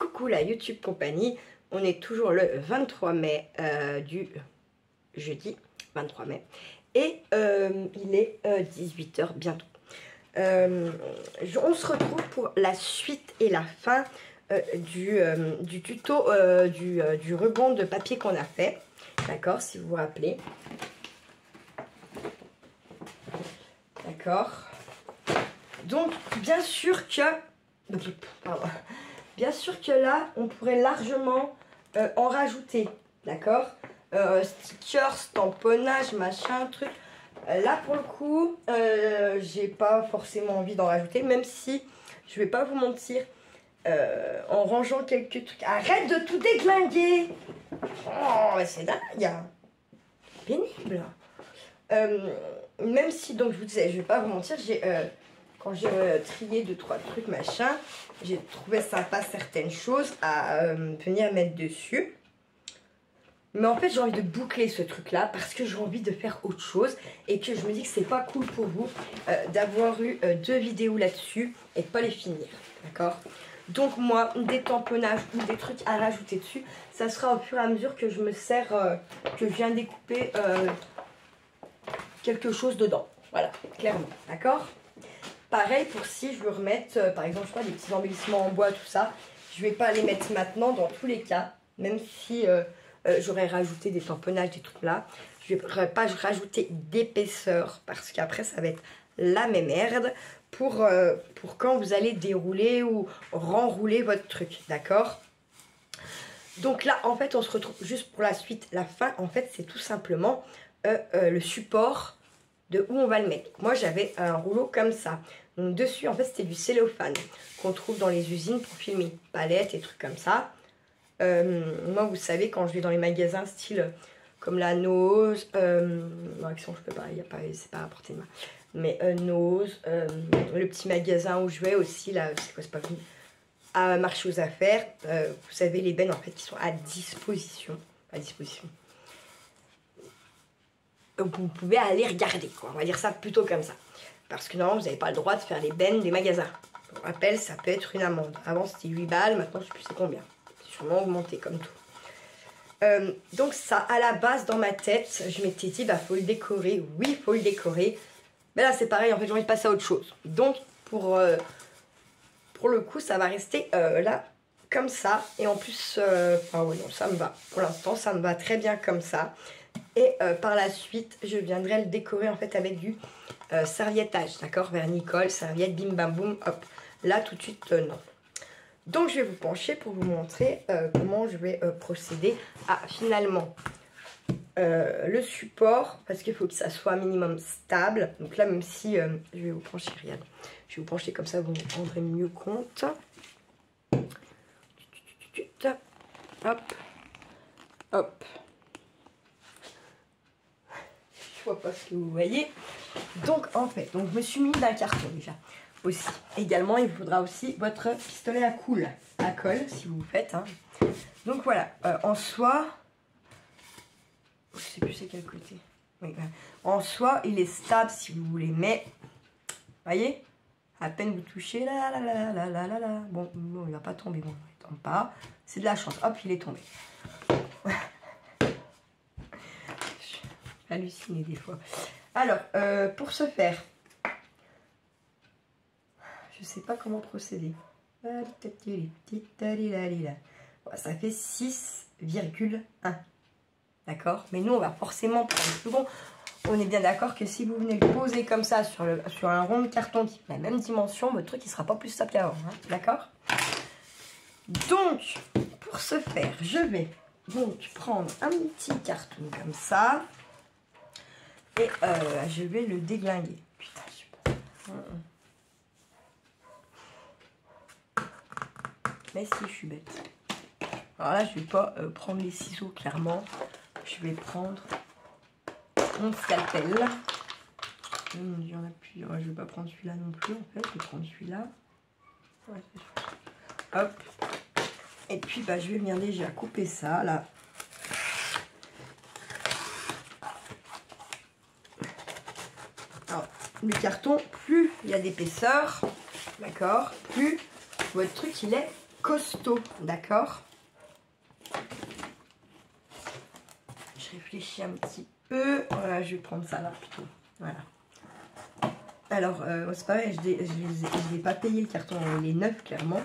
Coucou la YouTube compagnie, on est toujours le 23 mai euh, du jeudi 23 mai et euh, il est 18h euh, bientôt. on se retrouve pour la suite et la fin du, du, tuto du, du rebond de papier qu'on a fait. D'accord, si vous vous rappelez. D'accord. Donc, bien sûr que... Bien sûr que là, on pourrait largement euh, en rajouter. D'accord? Euh, Stickers, tamponnage, machin, truc. Euh, là, pour le coup, j'ai pas forcément envie d'en rajouter, même si, je vais pas vous mentir, en rangeant quelques trucs. Arrête de tout déglinguer Oh, c'est dingue Pénible Même si, donc, je vous disais, je vais pas vous mentir, j'ai quand j'ai euh, trié deux trois trucs machin, j'ai trouvé sympa certaines choses à euh, venir mettre dessus. Mais en fait, j'ai envie de boucler ce truc-là parce que j'ai envie de faire autre chose et que je me dis que c'est pas cool pour vous euh, d'avoir eu deux vidéos là-dessus et de pas les finir. D'accord? Donc moi, des tamponnages ou des trucs à rajouter dessus, ça sera au fur et à mesure que je me sers, que je viens découper quelque chose dedans. Voilà, clairement. D'accord? Pareil pour si je veux remettre, euh, par exemple, je pas, des petits embellissements en bois, tout ça. Je vais pas les mettre maintenant dans tous les cas, même si euh, euh, j'aurais rajouté des tamponnages, des trucs là. Je vais pas rajouter d'épaisseur parce qu'après ça va être la même merde pour, pour quand vous allez dérouler ou renrouler votre truc, d'accord? Donc là, en fait, on se retrouve juste pour la suite, la fin, en fait, c'est tout simplement le support de où on va le mettre. Moi, j'avais un rouleau comme ça. Donc dessus, en fait, c'était du cellophane qu'on trouve dans les usines pour filmer palettes et trucs comme ça. Euh, moi, vous savez, quand je vais dans les magasins style comme la Nose, euh, je peux pas, a pas à portée. Mais euh, Nose, euh, le petit magasin où je vais aussi, là, c'est quoi, c'est pas venu à marcher aux affaires. vous savez, les bennes, en fait, qui sont. À disposition vous pouvez aller regarder. Quoi. On va dire ça plutôt comme ça. Parce que non, vous n'avez pas le droit de faire les bennes des magasins. Pour rappel, ça peut être une amende. Avant, c'était 8 balles. Maintenant, je ne sais plus combien. C'est sûrement augmenté comme tout. Euh, donc ça, à la base, dans ma tête, je m'étais dit, bah faut le décorer. Oui, faut le décorer. Mais là, c'est pareil. En fait, j'ai envie de passer à autre chose. Donc, pour, euh, pour le coup, ça va rester euh, là, comme ça. Et en plus, non, ça me va. Pour l'instant, ça me va très bien comme ça. Et euh, par la suite, je viendrai le décorer en fait avec du euh, serviettage, d'accord Vernicole, serviette, bim bam boum, hop. Là, tout de suite, euh, non. Donc, je vais vous pencher pour vous montrer comment je vais procéder à finalement le support, parce qu'il faut que ça soit minimum stable. Donc là, même si je vais vous pencher, regarde, je vais vous pencher comme ça, vous vous rendrez mieux compte. Hop, hop. Pas ce que vous voyez. Donc en fait, donc je me suis mis d'un carton déjà. Aussi. Également, il faudra aussi votre pistolet à colle, à colle si vous faites. Hein. Donc voilà, euh, en soi, je sais plus c'est quel côté. En soi, il est stable si vous voulez, mais voyez, à peine vous touchez, là, là, là, là, là, là, là. Bon, il va pas tomber, bon, il tombe pas. C'est de la chance. Hop, il est tombé halluciner des fois. Alors, euh, pour ce faire, je sais pas comment procéder. Ça fait 6,1. D'accord? Mais nous, on va forcément prendre le second. On est bien d'accord que si vous venez le poser comme ça sur, sur un rond de carton qui fait la même dimension, votre truc, il sera pas plus stable qu'avant. Hein d'accord? Donc, pour ce faire, je vais donc prendre un petit carton comme ça. Et euh, je vais le déglinguer. Putain, je suis pas... Mais si, je suis bête. Alors là, je vais pas euh, prendre les ciseaux, clairement. Je vais prendre mon scalpel. Il y en a plusieurs. Je vais pas prendre celui-là non plus, en fait. Je vais prendre celui-là. Hop. Et puis, bah, je vais venir déjà couper ça, là. Le carton, plus il y a d'épaisseur, d'accord, plus votre truc il est costaud, d'accord Je réfléchis un petit peu. Voilà, je vais prendre ça là plutôt. Voilà. Alors, euh, c'est pareil, je n'ai pas payé le carton, il est neuf clairement.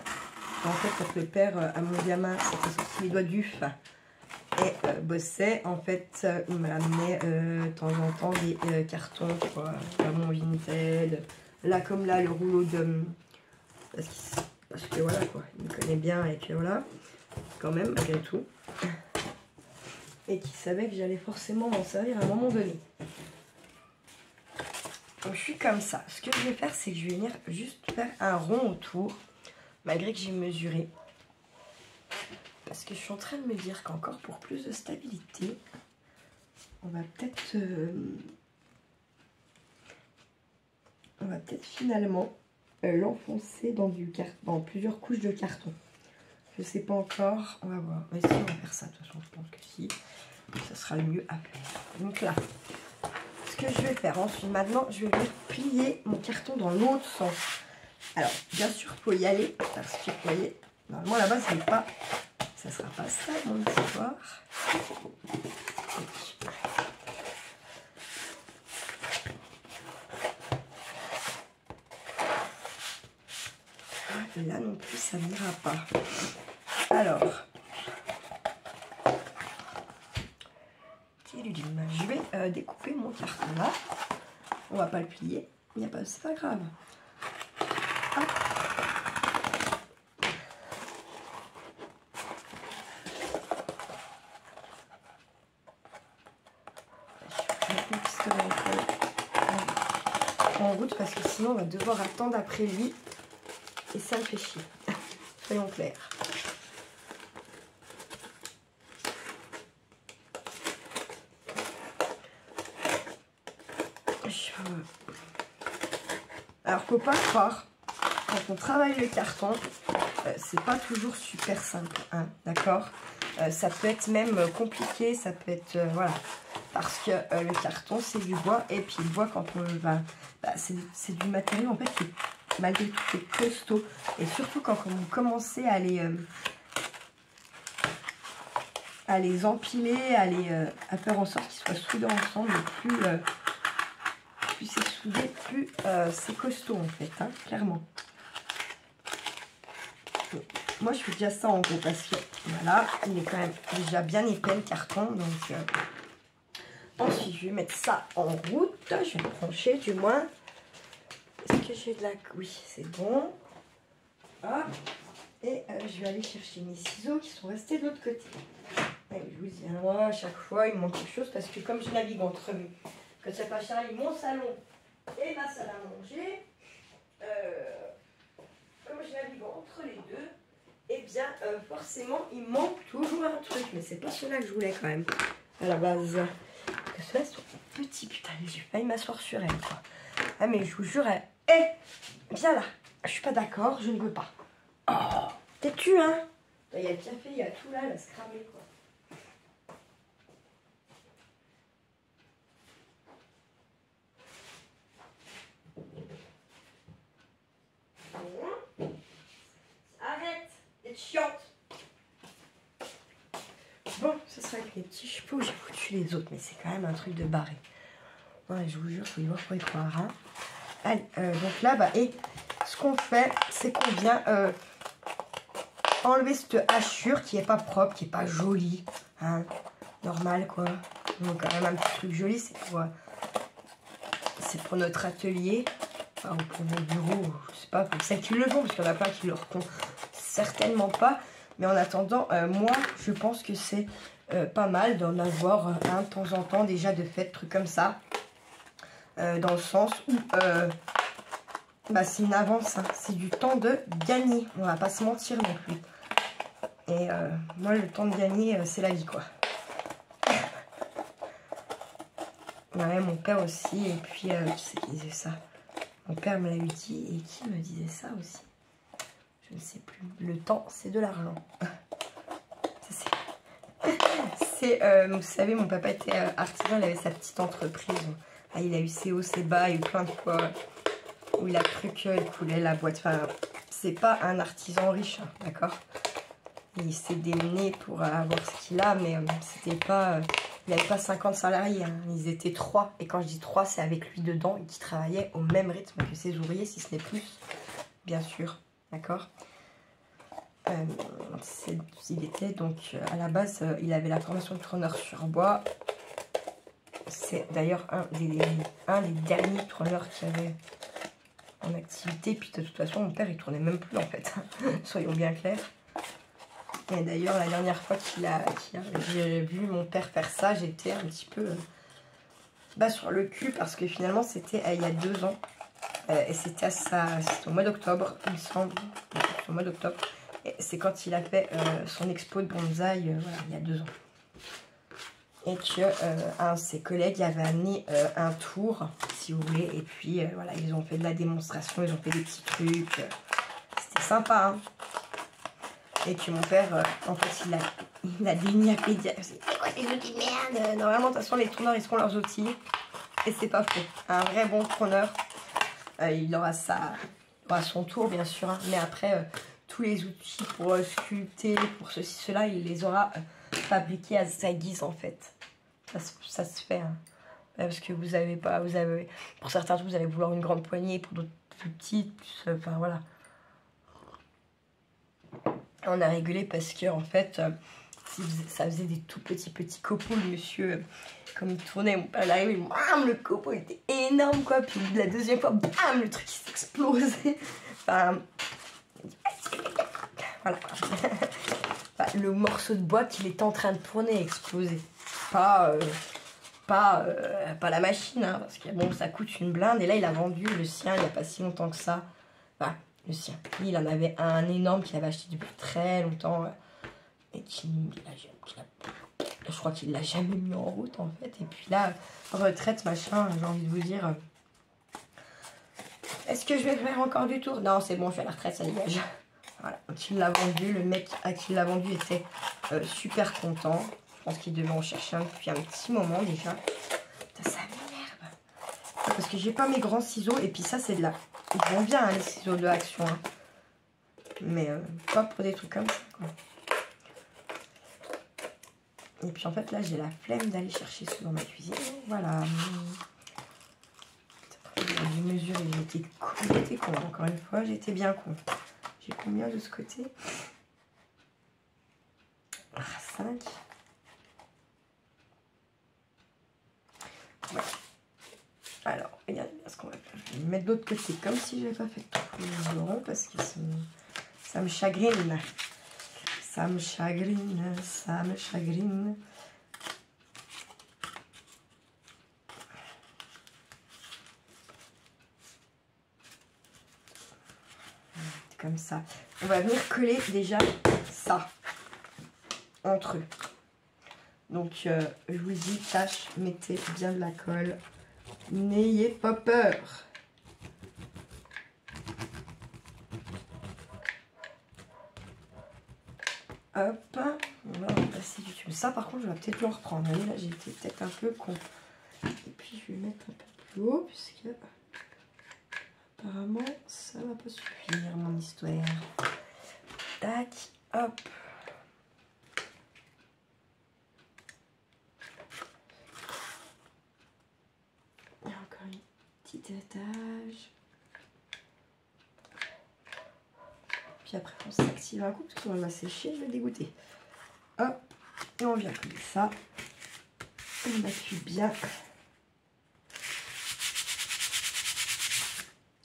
En fait, quand le père euh, à mon gamin s'était sorti les doigts du et euh, bossait, en fait, il me ramenait de temps en temps des cartons, quoi, mon Vinted. Là, comme là, le rouleau de... Parce, que voilà, quoi, il me connaît bien et que voilà, quand même, malgré tout. Et qui savait que j'allais forcément m'en servir à un moment donné je suis comme ça. Ce que je vais faire, c'est que je vais venir juste faire un rond autour, malgré que j'ai mesuré. Parce que je suis en train de me dire qu'encore pour plus de stabilité, on va peut-être... Euh, on va peut-être finalement euh, l'enfoncer dans, du dans plusieurs couches de carton. Je sais pas encore, on va voir. on va faire ça, de toute façon, je pense que si. Ça sera le mieux à faire. Donc là, que je vais faire ensuite, maintenant, je vais venir plier mon carton dans l'autre sens. Alors, bien sûr, il faut y aller, parce que vous voyez, normalement, là-bas, ce n'est pas, ça sera pas ça, mon histoire. Et là non plus, ça n'ira pas. Alors, je vais euh, découper mon carton là. On va pas le plier, il n'y a pas, c'est pas grave. Sinon on va devoir attendre après lui et ça me fait chier. Soyons clairs. Alors, faut pas croire, quand on travaille le carton, euh, c'est pas toujours super simple, hein, d'accord? Euh, Ça peut être même compliqué, ça peut être, euh, voilà, parce que le carton, c'est du bois, et puis le bois, quand on va, bah, c'est du matériau, en fait, qui, malgré tout, est costaud, et surtout quand vous commencez à les... à les empiler, à, les, à faire en sorte qu'ils soient soudés ensemble, plus plus c'est soudé, plus euh, c'est costaud en fait, hein, clairement. Moi je fais déjà ça en gros parce que voilà, il est quand même déjà bien épais le carton. Donc euh, ensuite je vais mettre ça en route. Je vais le brancher du moins. Est-ce que j'ai de la... Oui, c'est bon. Et euh, je vais aller chercher mes ciseaux qui sont restés de l'autre côté. je vous dis, moi, à chaque fois, il me manque quelque chose parce que comme je navigue entre que c'est pas Charlie, mon salon et ma salle à manger, euh, comme je navigue entre les deux, eh bien euh, forcément il manque toujours un truc, mais c'est pas cela que je voulais quand même à la base. Que cela soit petit, putain, j'ai failli m'asseoir sur elle quoi. Ah mais je vous jure, elle... Eh, viens là, je suis pas d'accord, je ne veux pas. Oh, t'es-tu hein? Il y a le café, il y a tout là, elle a se cramer quoi. chiante. Bon, ce sera avec les petits chevaux. J'ai foutu les autres, mais c'est quand même un truc de barré. Ouais, je vous jure, faut y voir pour y croire. Hein. Allez, euh, donc là, bah, et ce qu'on fait, c'est qu'on vient euh, enlever cette hachure qui est pas propre, qui est pas jolie. Hein. Normal, quoi. Donc, quand même un petit truc joli, c'est pour, euh, c'est pour notre atelier. Enfin, ou pour nos bureaux, je sais pas, pour celles qui le font, parce qu'il y en a pas qui le font certainement pas. Mais en attendant, moi, je pense que c'est pas mal d'en avoir un de temps en temps déjà de fait, trucs comme ça. Euh, dans le sens où bah, c'est une avance, hein. c'est du temps de gagner. On va pas se mentir non plus. Et moi, le temps de gagner, c'est la vie, quoi. Ouais, mon père aussi, et puis, qui c'est qui disait ça? Mon père me l'avait dit, et qui me disait ça aussi? Je ne sais plus. Le temps, c'est de l'argent. c'est, euh, vous savez, mon papa était euh, artisan, il avait sa petite entreprise. Ah, il a eu ses hauts, ses bas, il a eu plein de fois où il a cru qu'il coulait la boîte. Enfin, c'est pas un artisan riche, hein, d'accord? Il s'est démené pour avoir ce qu'il a, mais euh, c'était pas... Euh, il n'avait pas 50 salariés, hein. ils étaient 3. Et quand je dis 3, c'est avec lui dedans qui travaillait au même rythme que ses ouvriers, si ce n'est plus, bien sûr, d'accord? Euh, il était donc à la base, il avait la formation de tourneur sur bois. C'est d'ailleurs un des, derniers tourneurs qu'il avait en activité. Puis de toute façon, mon père, il tournait même plus en fait. Soyons bien clairs. Et d'ailleurs, la dernière fois qu'il a, j'ai vu mon père faire ça, j'étais un petit peu euh, bas sur le cul parce que finalement, c'était euh, il y a deux ans. Euh, et c'était au mois d'octobre, il me semble. Au mois d'octobre. C'est quand il a fait son expo de bonsaï, voilà, il y a deux ans et que euh, un de ses collègues avait amené euh, un tour, si vous voulez, et puis euh, voilà, ils ont fait de la démonstration, ils ont fait des petits trucs, c'était sympa, hein et que mon père, en fait, il a, il a dénié C'est quoi les outils de merde Normalement, de toute façon, les tourneurs, ils seront leurs outils, et c'est pas faux. Un vrai bon tourneur, il, aura sa, son tour, bien sûr, hein. mais après, tous les outils pour sculpter, pour ceci, cela, il les aura fabriqués à sa guise, en fait ça, se fait. Hein. Parce que vous avez pas, vous avez, pour certains vous allez vouloir une grande poignée, pour d'autres plus petites, euh, enfin voilà. On a régulé parce que en fait, euh, ça faisait des tout petits petits copeaux, le monsieur, euh, comme il tournait, mon père arrivait, bam, le copeau était énorme quoi, puis la deuxième fois, bam, le truc s'est explosé. Enfin, voilà. le morceau de bois qu'il était en train de tourner explosé pas, euh, pas, euh, pas la machine, hein, parce que bon, ça coûte une blinde. Et là, il a vendu le sien il n'y a pas si longtemps que ça. Enfin, le sien. il en avait un énorme qu'il avait acheté depuis très longtemps. Euh, et qui, je crois qu'il l'a jamais mis en route en fait. Et puis là, retraite, machin, j'ai envie de vous dire. Est-ce que je vais faire encore du tour? Non, c'est bon, je vais à la retraite, ça dégage. Voilà, donc il l'a vendu. Le mec à qui il l'a vendu était super content pense qu'il devait en chercher un depuis un petit moment déjà. Putain, ça m'énerve. Parce que j'ai pas mes grands ciseaux. Et puis ça, c'est de là. Ils vont bien, hein, les ciseaux de Action. Hein. Mais euh, pas pour des trucs comme ça. Et puis en fait, là, j'ai la flemme d'aller chercher ceux dans ma cuisine. Voilà. J'ai mesurer. J'étais con. con. Encore une fois, j'étais bien con. J'ai combien de ce côté? Ah, 5. Alors, regardez bien ce qu'on va faire. Je vais mettre de l'autre côté, comme si je n'avais pas fait tout le rond, parce que ça me chagrine. Ça me chagrine, ça me chagrine. Comme ça. On va venir coller déjà ça entre eux. Donc, euh, je vous dis, tâche, mettez bien de la colle. N'ayez pas peur. Hop, on va passer du. Ça, par contre, je vais peut-être le reprendre. Voyez, là, j'ai été peut-être un peu con. Et puis, je vais mettre un peu plus haut, puisque apparemment, ça va pas suffire, mon histoire. Tac, hop. Puis après, on s'active un coup parce qu'on va sécher, je vais dégoûter. Hop, et on vient comme ça. On appuie bien.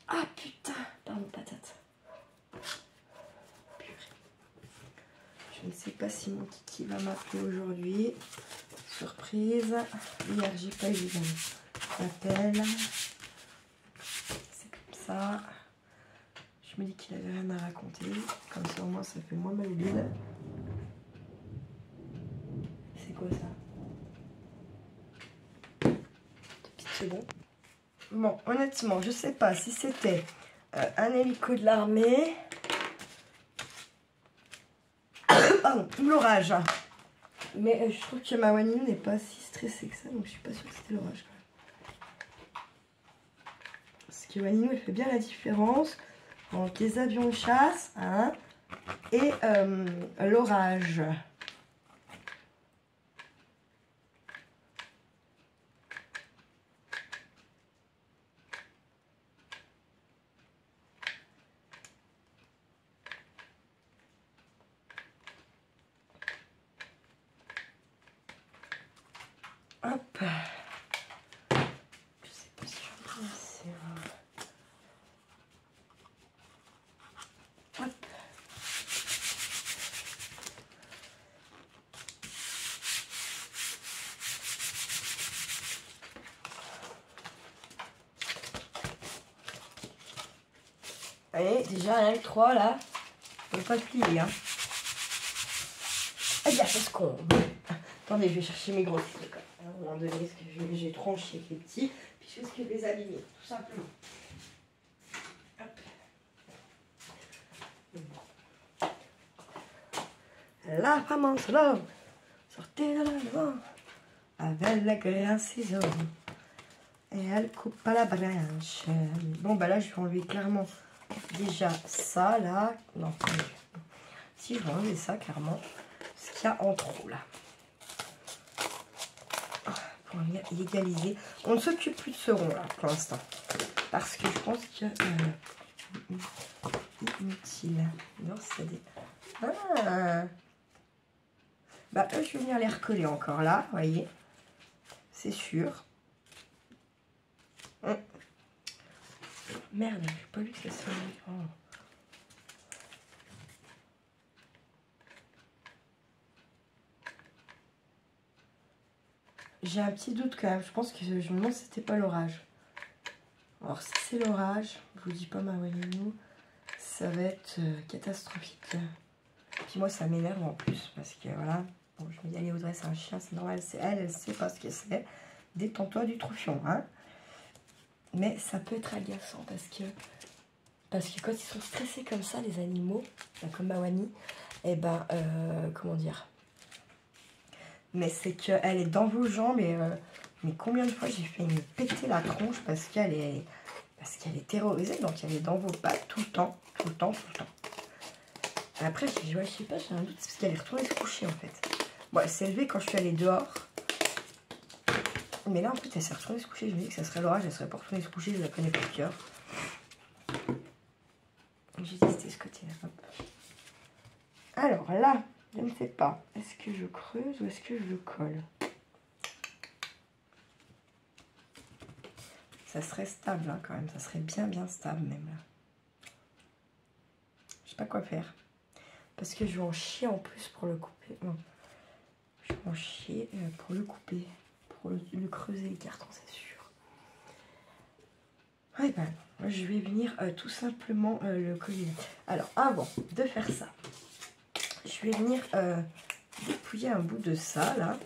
Ah putain, pardon, patate. Je ne sais pas si mon kiki va m'appeler aujourd'hui. Surprise. Hier, j'ai pas eu d'appel. Je me dis qu'il avait rien à raconter. Comme ça, au moins, ça fait moins mal au. C'est quoi ça? C'est bon. Bon, honnêtement, je sais pas si c'était euh, un hélico de l'armée. Pardon, l'orage. Mais euh, je trouve que ma Wanino n'est pas si stressée que ça, donc je suis pas sûre que c'était l'orage. Elle fait bien la différence. Donc les avions de chasse hein, et euh, l'orage. Hop. Je sais pas si je vais passer. Hop. Déjà rien que 3 là. On va pas plier hein. Eh bien, c'est ce qu'on. Attendez, je vais chercher mes clés, quoi. À un parce que j'ai- tranché avec les petits, puis je de les abîmer, tout simplement. La femme en solo, sortez de là devant, avec grand ciseau. Et elle coupe à la branche. Bon, bah là, je vais enlever clairement déjà ça, là. Non, si, je vais ça, clairement. Ce qu'il y a en trop, là. Pour égaliser. On ne s'occupe plus de ce rond, là, pour l'instant. Parce que je pense que... Inutile. Non, c'est des... Ah Bah, je vais venir les recoller encore, là, voyez. C'est sûr. Merde, j'ai pas que ça soit... Oh. J'ai un petit doute quand même. Je pense que je me demande si c'était pas l'orage. Alors si c'est l'orage, je vous dis pas ma nous, ça va être euh, catastrophique. Puis moi ça m'énerve en plus parce que voilà. Bon, je me dis allez Audrey c'est un chien, c'est normal, c'est elle, elle sait pas ce que c'est. Détends-toi du troufion, hein. Mais ça peut être agaçant parce que parce que quand ils sont stressés comme ça, les animaux, comme Mawani, et eh ben euh, comment dire? Mais c'est qu'elle est dans vos jambes euh, mais combien de fois j'ai fait me péter la tronche parce qu'elle est parce qu'elle est terrorisée donc elle est dans vos pattes tout le temps tout le temps tout le temps. Après je je sais pas j'ai un doute parce qu'elle est retournée se coucher en fait. Bon elle s'est levée quand je suis allée dehors mais là en fait elle s'est retournée se coucher je me dis que ça serait l'orage elle serait pas retournée se coucher je la connais par cœur j'ai testé ce côté là alors là je ne sais pas. Est-ce que je creuse ou est-ce que je le colle? Ça serait stable hein, quand même. Ça serait bien bien stable même là. Je sais pas quoi faire. Parce que je vais en chier en plus pour le couper. Je vais en chier euh, pour le couper. Pour le, creuser le carton, c'est sûr. Ouais, ben, je vais venir euh, tout simplement euh, le coller. Alors, avant de faire ça, je vais venir euh, dépouiller un bout de ça, là.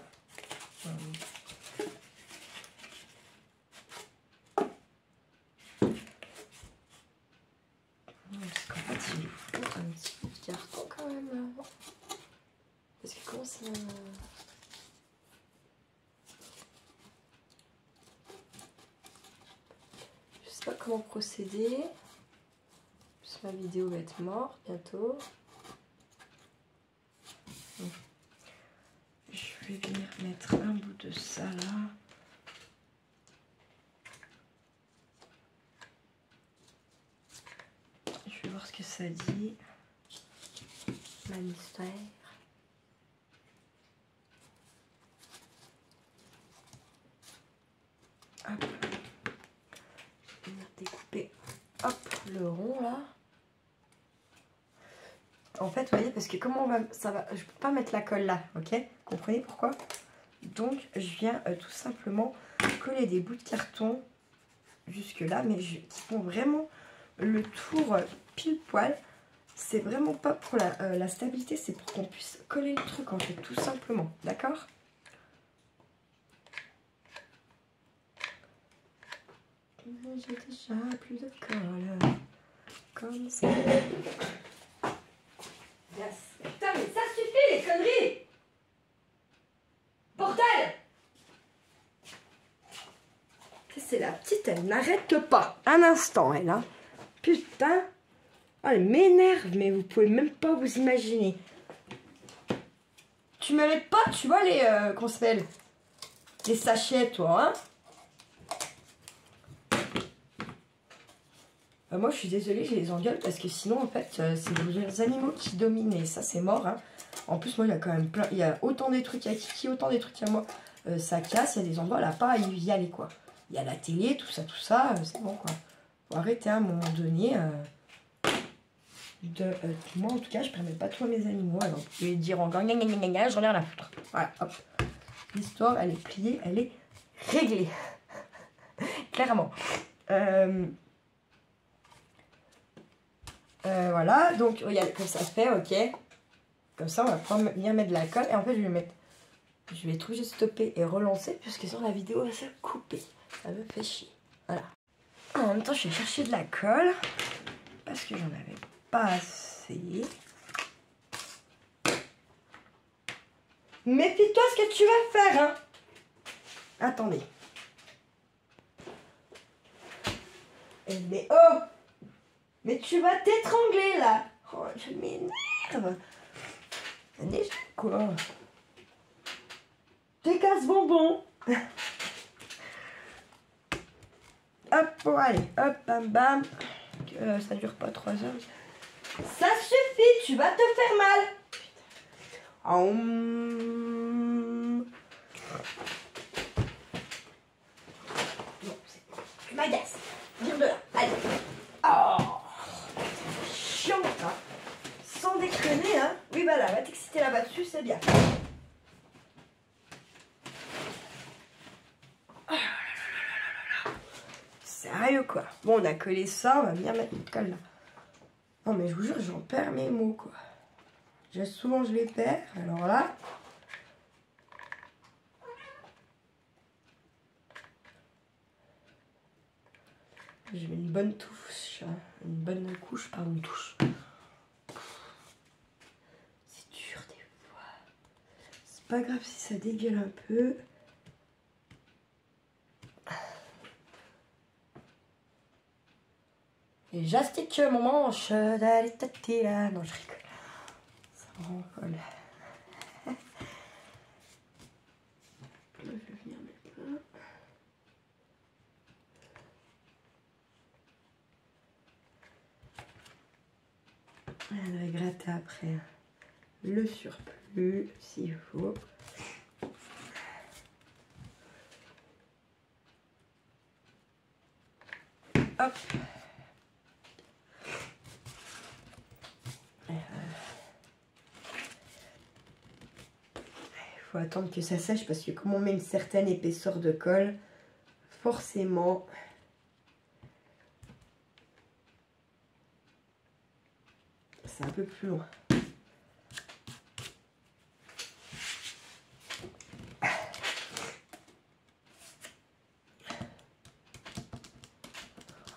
Parce qu'en fait, il faut un petit peu de carton quand même. Parce que comment ça... Comment procéder. ma vidéo va être morte bientôt. Je vais venir mettre un bout de ça là. Je vais voir ce que ça dit. Mystère. Hop. Je vais venir découper hop, le rond là. En fait, vous voyez, parce que comment on va, ça va, je peux pas mettre la colle là, ok? Comprenez pourquoi? Donc, je viens euh, tout simplement coller des bouts de carton jusque là, mais qui font vraiment le tour euh, pile poil. C'est vraiment pas pour la, euh, la stabilité, c'est pour qu'on puisse coller le truc en fait, tout simplement, d'accord? J'ai déjà plus de colle, comme ça. Putain, mais ça suffit les conneries Bordel C'est la petite, elle n'arrête pas. Un instant, elle, hein. Putain Oh, elle m'énerve, mais vous pouvez même pas vous imaginer. Tu mérites pas, tu vois, les. Euh, qu'on s'appelle? Les sachets, toi, hein euh, Moi, je suis désolée, je les engueule parce que sinon, en fait, euh, c'est les animaux qui dominent et ça, c'est mort, hein. En plus, moi, il y a quand même plein. Il y a autant des trucs à Kiki, autant des trucs à moi. ça casse, il y a des endroits, là, pas à y aller, quoi. Il y a la télé, tout ça, tout ça, c'est bon, quoi. Faut arrêter à un moment donné. De, moi, en tout cas, je permets pas trop mes animaux. Alors, vous pouvez dire encore gna gna gna gna, j'en ai rien à foutre. Voilà, hop. L'histoire, elle est pliée, elle est réglée. Clairement. Euh, euh, voilà, donc regarde comme ça se fait, ok. Comme ça, on va pouvoir venir mettre de la colle. Et en fait, je vais mettre. Je vais trouver stopper et relancer, puisque sur la vidéo, va se couper. Ça me fait chier. Voilà. En même temps, je vais chercher de la colle. Parce que j'en avais pas assez. Méfie-toi ce que tu vas faire, hein. Attendez. Mais oh Mais tu vas t'étrangler, là Oh, je m'énerve Déjà, quoi? T'es casse-bonbon Hop, bon, allez, hop, bam, bam. Euh, ça dure pas 3 heures. Ça suffit, tu vas te faire mal. Hum. Non, c'est Tu. Viens de là. Allez. Oh. Chiant, hein. Déconner, hein. Oui, voilà, va t'exciter là-bas dessus, c'est bien. Sérieux quoi. Bon, on a collé ça, on va bien mettre notre colle là. Non mais je vous jure, j'en perds mes mots quoi. Déjà souvent je les perds, alors là. J'ai une bonne touche, hein. une bonne couche, pardon, touche. C'est dur des fois. C'est pas grave si ça dégueule un peu. Et j'astique mon manche. Non, je rigole. Ça m'envole. Je vais venir mettre là. On va gratter après le surplus s'il faut. Hop. faut attendre que ça sèche parce que comme on met une certaine épaisseur de colle, forcément, c'est un peu plus loin.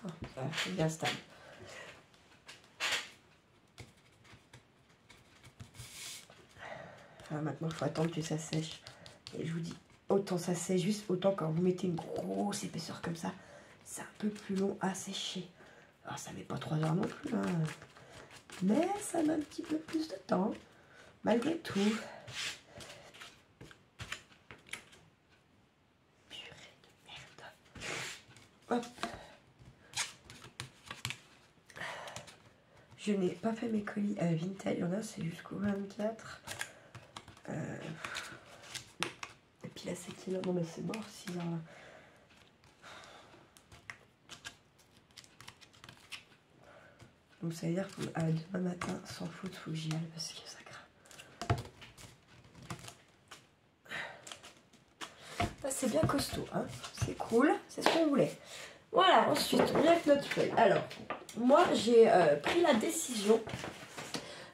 Oh, ça stable. maintenant, il faut attendre que ça sèche. Et je vous dis, autant ça sèche juste, autant quand vous mettez une grosse épaisseur comme ça, c'est un peu plus long à sécher. Alors, ça met pas 3 heures non plus, hein. mais ça met un petit peu plus de temps, malgré tout. Purée de merde. Hop. Je n'ai pas fait mes colis à Vinted, il y en a, c'est jusqu'au 24. Euh, et puis là, c'est qui là? Non, mais c'est mort, 6 heures. Donc ça veut dire que demain matin, sans faute, faut que j'y aille parce que ça craint. c'est bien costaud, hein c'est cool, c'est ce qu'on voulait. Voilà, ensuite, on vient avec notre feuille. Alors, moi, j'ai euh, pris la décision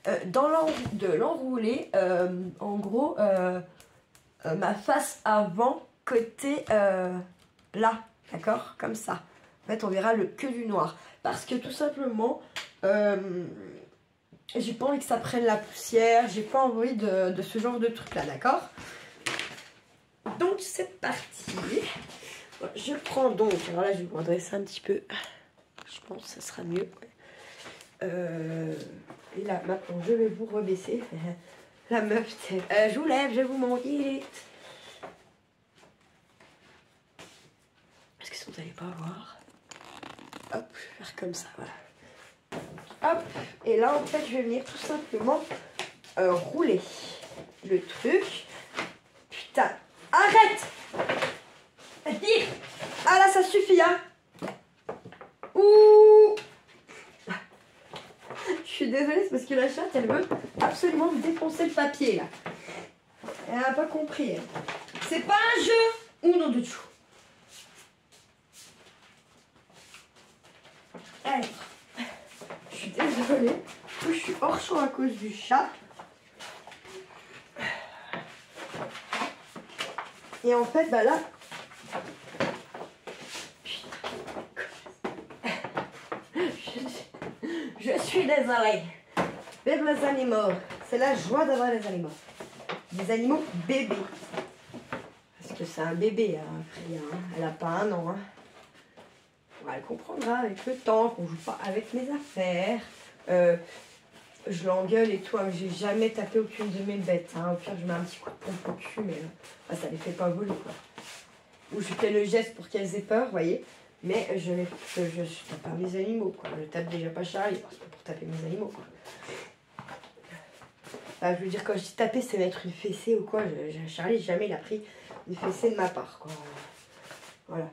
euh, de l'enrouler, euh, en gros, ma face avant côté là, d'accord Comme ça. En fait, on verra le que du noir. Parce que tout simplement, j'ai pas envie que ça prenne la poussière, j'ai pas envie de, de, ce genre de truc là, d'accord? Donc, c'est parti. Je prends donc, alors là, je vais vous redresser un petit peu. Je pense que ça sera mieux. Euh, et là, maintenant, je vais vous rebaisser. La meuf, euh, je vous lève, je vous montre. Est-ce que vous n'allez pas voir? Hop, je vais faire comme ça, voilà. Hop, et là, en fait, je vais venir tout simplement euh, rouler le truc. Putain, arrête Ah là, ça suffit, hein Je suis désolée, c'est parce que la chatte, elle veut absolument défoncer le papier, là. Elle n'a pas compris. C'est pas un jeu ou non du tout. Allez. Je suis désolée. Je suis hors champ à cause du chat. Et en fait, bah là, je suis désolée. Vers les animaux, c'est la joie d'avoir les animaux. Des animaux bébés. Parce que c'est un bébé, hein, hein. elle n'a pas un an. Hein. elle comprendra avec le temps qu'on joue pas avec mes affaires. Euh, je l'engueule et tout, j'ai jamais tapé aucune de mes bêtes. Au pire, je mets un petit coup de pompe au cul, mais bah, ça les fait pas voler. Ou je fais le geste pour qu'elles aient peur, vous voyez. Mais je ne je, tape pas mes animaux, quoi. Je tape déjà pas Charlie, c'est pas pour taper mes animaux, quoi. je veux dire, quand je dis taper, c'est mettre une fessée ou quoi. Charlie, jamais il a pris une fessée de ma part, quoi. Voilà.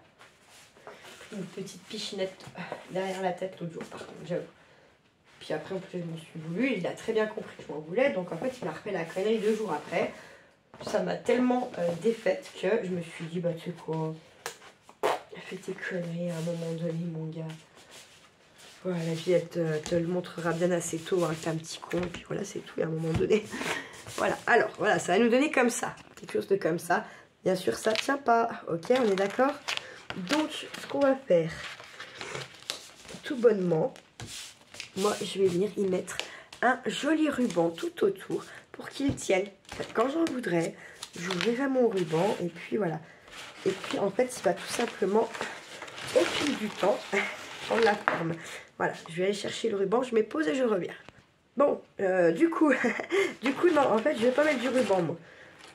Une petite pichinette derrière la tête l'autre jour, par contre, j'avoue. Puis après, en plus, je m'en suis voulu. Il a très bien compris que je m'en voulais. Donc, en fait, il m'a refait la connerie deux jours après. Ça m'a tellement euh, défaite que je me suis dit, bah, tu sais quoi, tes conneries à un moment donné, mon gars. Voilà, la vie, elle te, le montrera bien assez tôt, hein, t'es un petit con. Puis voilà, c'est tout, à un moment donné. voilà, alors, voilà, ça va nous donner comme ça. Quelque chose de comme ça. Bien sûr, ça tient pas. Ok, on est d'accord? Donc, ce qu'on va faire, tout bonnement, moi je vais venir y mettre un joli ruban tout autour pour qu'il tienne. Quand j'en voudrais, j'ouvrirai mon ruban et puis voilà. Et puis en fait, il va tout simplement, au fil du temps, prendre la forme. Voilà, je vais aller chercher le ruban, je mets pause et je reviens. Bon, euh, du coup, du coup, non, en fait, je vais pas mettre du ruban, moi.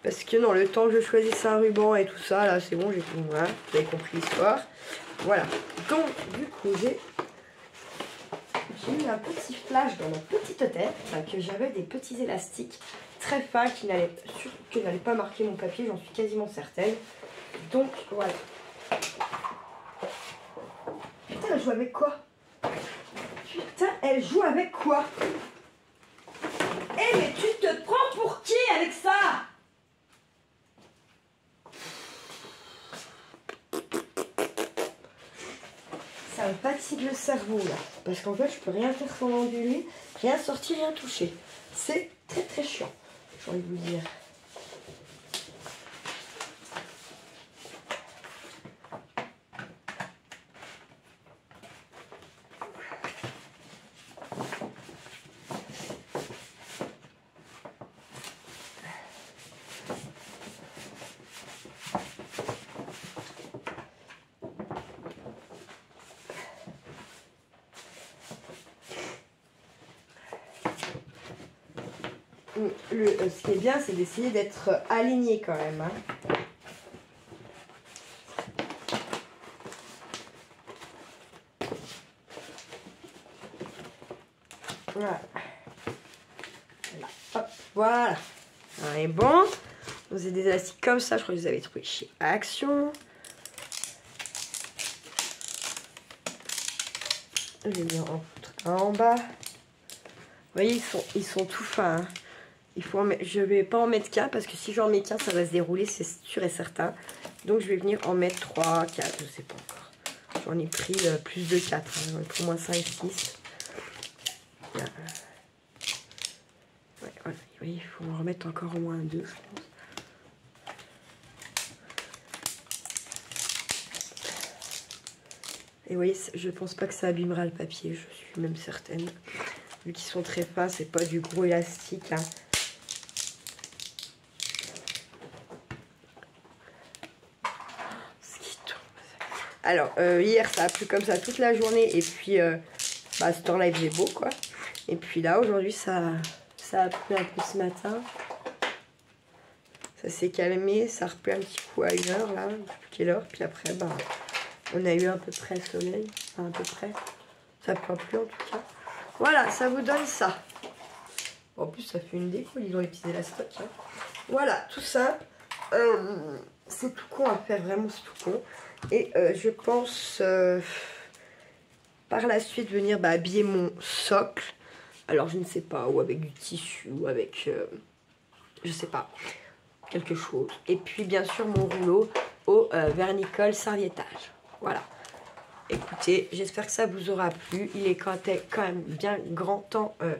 Parce que non, le temps que je choisisse un ruban et tout ça, là, c'est bon, j'ai tout, hein, vous avez compris l'histoire. Voilà, donc, du coup, j'ai j'ai eu un petit flash dans ma petite tête que j'avais des petits élastiques très fins qui n'allaient pas marquer mon papier, j'en suis quasiment certaine. Donc voilà. Putain, elle joue avec quoi? Putain, elle joue avec quoi? Eh mais tu te prends pour qui avec ça ça me fatigue le cerveau là. Parce qu'en fait, je peux rien faire sans enduler, rien sortir, rien toucher. C'est très très chiant, j'ai envie de vous dire. Euh, ce qui est bien, c'est d'essayer d'être aligné quand même. Hein. Voilà. Voilà. Ça est bon. Vous avez des élastiques comme ça. Je crois que vous avez trouvé chez Action. Je vais bien en en bas. Vous voyez, ils sont, ils sont tout fins. Hein. Il faut je ne vais pas en mettre qu'un parce que si j'en mets qu'un, ça va se dérouler, c'est sûr et certain. Donc je vais venir en mettre 3, 4, je ne sais pas encore. J'en ai pris euh, plus de 4, hein. au moins 5, 6. voilà. il faut en remettre encore au moins 2, je pense. Et vous voyez, je pense pas que ça abîmera le papier, je suis même certaine. Vu qu'ils sont très fins, c'est pas du gros élastique. Hein. Alors, euh, hier, ça a plu comme ça toute la journée. Et puis, euh, bah, ce temps-là, il faisait beau, quoi. Et puis là, aujourd'hui, ça, ça a plu un peu ce matin. Ça s'est calmé, ça a repris un petit coup à une heure, là, quelle heure. Puis après, bah, on a eu à peu près le soleil, enfin, à peu près. Ça pleut plus en tout cas. Voilà, ça vous donne ça. En plus, ça fait une déco, ils ont les petits élastiques. Hein. Voilà, tout ça. Euh, c'est tout con à faire, vraiment, c'est tout con. Et euh, je pense euh, par la suite venir bah, habiller mon socle. Alors, je ne sais pas, ou avec du tissu, ou avec, je sais pas, quelque chose. Et puis, bien sûr, mon rouleau au vernicole serviettage. Voilà. Écoutez, j'espère que ça vous aura plu. Il est quand même bien grand temps euh,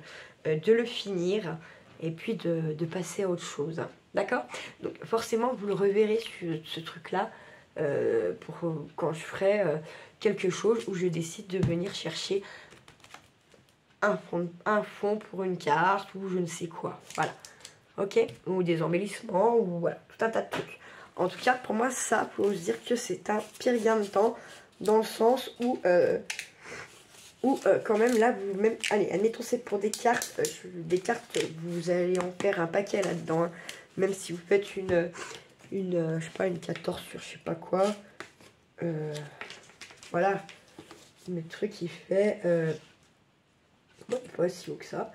de le finir et puis de, passer à autre chose. D'accord Donc forcément, vous le reverrez sur ce truc-là euh, pour quand je ferai euh, quelque chose où je décide de venir chercher un fond, pour une carte ou je ne sais quoi. Voilà. Ok Ou des embellissements ou voilà, tout un tas de trucs. En tout cas, pour moi, ça, faut se dire que c'est un pire gain de temps dans le sens où euh, quand même là, vous même, allez, admettons c'est pour des cartes, des cartes, vous allez en faire un paquet là-dedans, hein. Même si vous faites une, une, euh, je sais pas, une 14 sur je sais pas quoi, voilà, le truc il fait, bon, pas si haut que ça,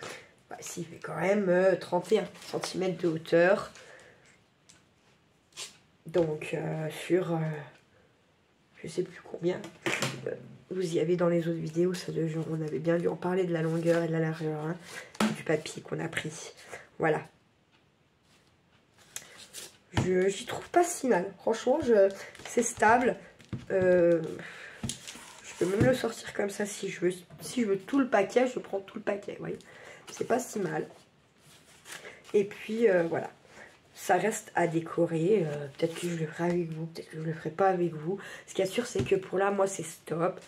bah, s'il fait quand même 31 cm de hauteur, donc sur, je sais plus combien, vous y avez dans les autres vidéos, ça on avait bien dû en parler de la longueur et de la largeur hein, du papier qu'on a pris. Voilà. Je j'y trouve pas si mal. Franchement, c'est stable. Euh, je peux même le sortir comme ça si je veux. Si je veux tout le paquet, je prends tout le paquet. C'est pas si mal. Et puis, euh, voilà. Ça reste à décorer. Euh, peut-être que je le ferai avec vous, peut-être que je le ferai pas avec vous. Ce qui est sûr, c'est que pour là, moi, c'est stop.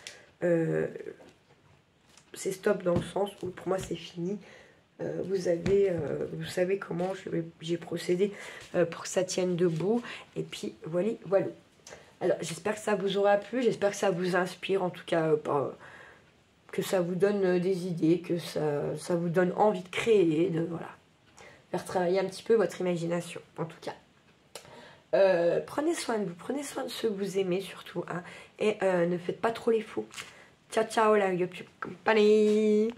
C'est stop dans le sens où pour moi, c'est fini. Euh, vous avez, vous savez comment j'ai procédé pour que ça tienne debout. Et puis, voilà. Alors, j'espère que ça vous aura plu. J'espère que ça vous inspire, en tout cas, que ça vous donne des idées, que ça, ça vous donne envie de créer, de voilà faire travailler un petit peu votre imagination, en tout cas. Euh, prenez soin de vous, prenez soin de ceux que vous aimez surtout, hein, et euh, ne faites pas trop les fous. Ciao ciao la YouTube Company